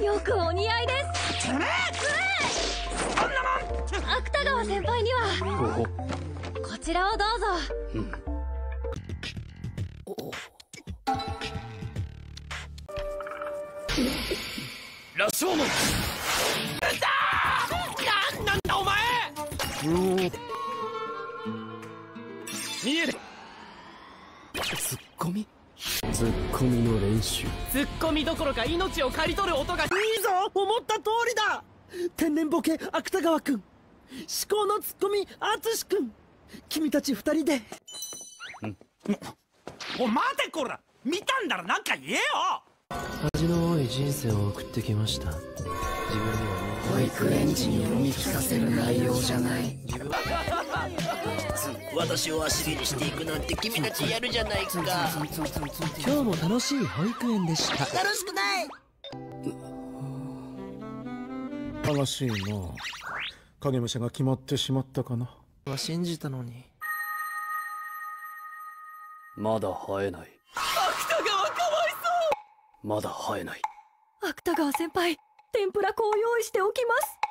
よくお似合いです。てめえそんなもん。芥川先輩には。こちらをどうぞ。羅生門なんなんだお前。見えるツッコミの練習。ツッコミどころか命を刈り取る音が。いいぞ思った通りだ。天然ボケ芥川君思考のツッコミ淳君君たち二人で。お待てこら。見たんだらなんか言えよ。味の多い人生を送ってきました保育園児に読み聞かせる内容じゃない。私を足蹴りしていくなんて君たちやるじゃないか。今日も楽しい保育園でした。楽しくない。悲しいな。影武者が決まってしまったかな。は信じたのに。まだ生えない。芥川かわいまだ生えない。芥川先輩天ぷら粉を用意しておきます。